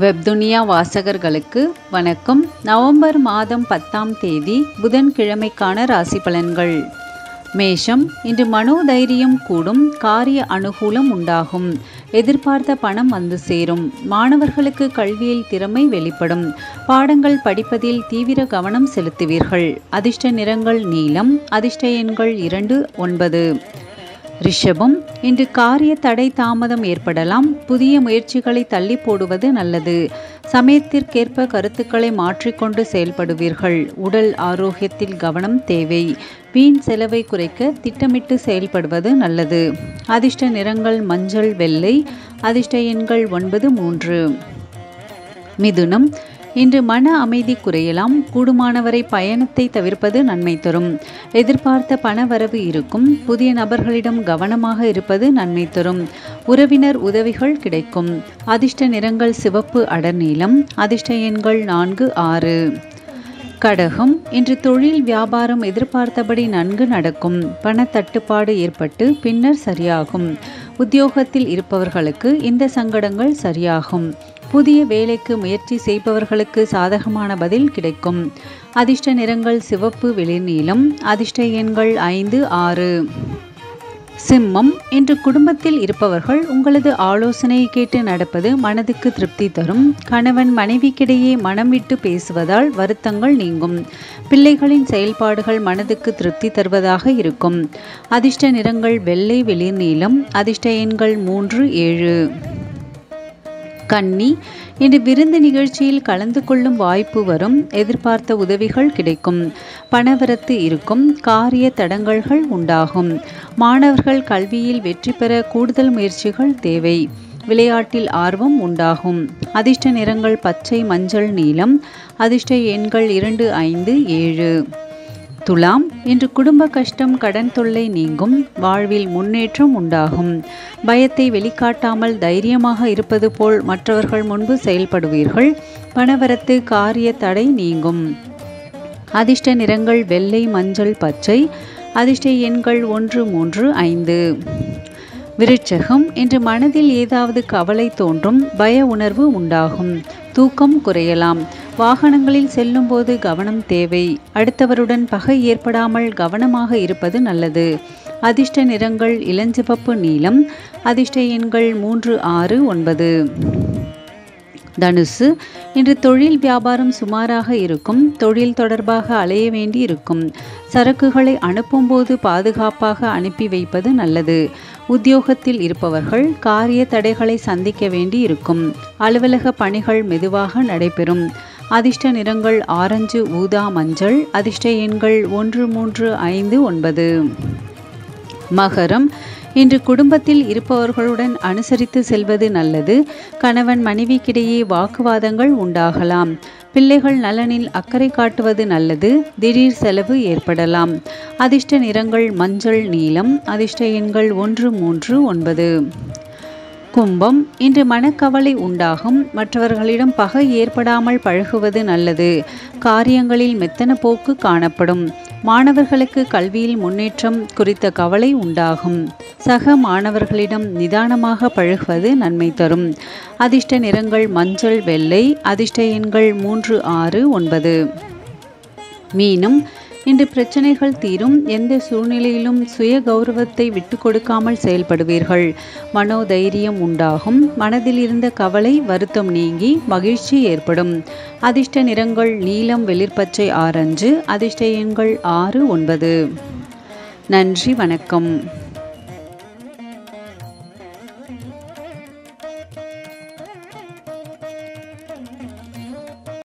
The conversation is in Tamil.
வெப்துனியா வாசகர்களுக்கு வணக்கம். நவம்பர் மாதம் பத்தாம் தேதி புதன்கிழமைக்கான ராசி பலன்கள். மேஷம் இன்று மனோதைரியம் கூடும் காரிய அனுகூலம் உண்டாகும். எதிர்பார்த்த பணம் வந்து சேரும். மாணவர்களுக்கு கல்வியில் திறமை வெளிப்படும். பாடங்கள் படிப்பதில் தீவிர கவனம் செலுத்துவீர்கள். அதிர்ஷ்ட நிறங்கள் நீலம் அதிர்ஷ்ட எண்கள் இரண்டு ஒன்பது. ரிஷபம் இன்று காரிய தடை தாமதம் ஏற்படலாம் புதிய முயற்சிகளை தள்ளி போடுவது நல்லது. சமயத்திற்கேற்ப கருத்துக்களை மாற்றிக்கொண்டு செயல்படுவீர்கள். உடல் ஆரோக்கியத்தில் கவனம் தேவை. வீண் செலவை குறைக்க திட்டமிட்டு செயல்படுவது நல்லது. அதிர்ஷ்ட நிறங்கள் மஞ்சள் வெள்ளை. அதிர்ஷ்ட எண்கள் ஒன்பது மூன்று. மிதுனம் இன்று மன அமைதி குறையலாம். கூடுமானவரை பயணத்தை தவிர்ப்பது நன்மை தரும். எதிர்பார்த்த பணவரவு இருக்கும். புதிய நபர்களிடம் கவனமாக இருப்பது நன்மை தரும். உறவினர் உதவிகள் கிடைக்கும். அதிர்ஷ்ட நிறங்கள் சிவப்பு அடர்நீளம். அதிர்ஷ்ட எண்கள் நான்கு ஆறு. கடகம். இன்று தொழில் வியாபாரம் எதிர்பார்த்தபடி நன்கு நடக்கும். பணத்தட்டுப்பாடு ஏற்பட்டு பின்னர் சரியாகும். உத்தியோகத்தில் இருப்பவர்களுக்கு இந்த சங்கடங்கள் சரியாகும். புதிய வேலைக்கு முயற்சி செய்பவர்களுக்கு சாதகமான பதில் கிடைக்கும். அதிர்ஷ்ட நிறங்கள் சிவப்பு வெளிநீளம் அதிர்ஷ்ட எண்கள் ஐந்து ஆறு. சிம்மம் இன்று குடும்பத்தில் இருப்பவர்கள் உங்களது ஆலோசனையை கேட்டு நடப்பது மனதுக்கு திருப்தி தரும். கணவன் மனைவிக்கிடையே மனம் விட்டு பேசுவதால் வருத்தங்கள் நீங்கும். பிள்ளைகளின் செயல்பாடுகள் மனதுக்கு திருப்தி தருவதாக இருக்கும். அதிர்ஷ்ட நிறங்கள் வெள்ளை வெளிர் நீலம் அதிர்ஷ்ட எண்கள் மூன்று ஏழு. கன்னி இன்று விருந்து நிகழ்ச்சியில் கலந்து கொள்ளும் வாய்ப்பு வரும். எதிர்பார்த்த உதவிகள் கிடைக்கும். பணவரத்து இருக்கும். காரிய தடங்கல்கள் உண்டாகும். மாணவர்கள் கல்வியில் வெற்றி பெற கூடுதல் முயற்சிகள் தேவை. விளையாட்டில் ஆர்வம் உண்டாகும். அதிர்ஷ்ட நிறங்கள் பச்சை மஞ்சள் நீலம். அதிர்ஷ்ட எண்கள் இரண்டு ஐந்து ஏழு. துலாம். இன்று குடும்ப கஷ்டம் கடன் தொல்லை நீங்கும். வாழ்வில் முன்னேற்றம் உண்டாகும். பயத்தை வெளிக்காட்டாமல் தைரியமாக இருப்பது போல் மற்றவர்கள் முன்பு செயல்படுவீர்கள். பணவரத்து காரிய தடை நீங்கும். அதிர்ஷ்ட நிறங்கள் வெள்ளை மஞ்சள் பச்சை. அதிர்ஷ்ட எண்கள் ஒன்று மூன்று ஐந்து. விருட்சகம் இன்று மனதில் ஏதாவது கவலை தோன்றும் பய உணர்வு உண்டாகும். தூக்கம் குறையலாம். வாகனங்களில் செல்லும்போது கவனம் தேவை. அடுத்தவருடன் பகை ஏற்படாமல் கவனமாக இருப்பது நல்லது. அதிர்ஷ்ட நிறங்கள் இளஞ்சிவப்பு நீலம். அதிர்ஷ்ட எண்கள் மூன்று ஆறு ஒன்பது. தனுசு. இன்று தொழில் வியாபாரம் சுமாராக இருக்கும். தொழில் தொடர்பாக அலைய வேண்டி இருக்கும் சரக்குகளை அனுப்பும்போது பாதுகாப்பாக அனுப்பி வைப்பது நல்லது. உத்தியோகத்தில் இருப்பவர்கள் காரிய தடைகளை சந்திக்க வேண்டி இருக்கும் அலுவலக பணிகள் மெதுவாக நடைபெறும். அதிர்ஷ்ட நிறங்கள் ஆரஞ்சு ஊதா மஞ்சள் அதிர்ஷ்ட எண்கள் ஒன்று மூன்று ஐந்து ஒன்பது. மகரம் இன்று குடும்பத்தில் இருப்பவர்களுடன் அனுசரித்து செல்வது நல்லது. கணவன் மனைவிக்கிடையே வாக்குவாதங்கள் உண்டாகலாம். பிள்ளைகள் நலனில் அக்கறை காட்டுவது நல்லது. திடீர் செலவு ஏற்படலாம். அதிர்ஷ்ட நிறங்கள் மஞ்சள் நீலம் அதிர்ஷ்ட எண்கள் ஒன்று மூன்று ஒன்பது. கும்பம் இன்று மனக்கவலை உண்டாகும். மற்றவர்களிடம் பகை ஏற்படாமல் பழகுவது நல்லது. காரியங்களில் மெத்தன போக்கு காணப்படும். மாணவர்களுக்கு கல்வியில் முன்னேற்றம் குறித்த கவலை உண்டாகும். சக மாணவர்களிடம் நிதானமாக பழகுவது நன்மை தரும். அதிர்ஷ்ட நிறங்கள் மஞ்சள் வெள்ளை அதிர்ஷ்ட எண்கள் மூன்று ஆறு ஒன்பது. மீனும் இன்று பிரச்சனைகள் தீரும் எந்த சூழ்நிலையிலும் சுய கௌரவத்தை விட்டு கொடுக்காமல் செயல்படுவீர்கள். மனோதைரியம் உண்டாகும். மனதில் இருந்த கவலை வருத்தம் நீங்கி மகிழ்ச்சி ஏற்படும். அதிர்ஷ்ட நிறங்கள் நீலம் வெளிர்பச்சை ஆரஞ்சு. அதிர்ஷ்ட எண்கள் ஆறு ஒன்பது. நன்றி வணக்கம்.